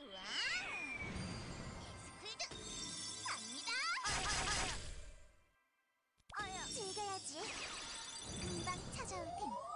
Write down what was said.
좋아. 스쿨드 갑니다. 즐겨야지. 금방 찾아올 텐데.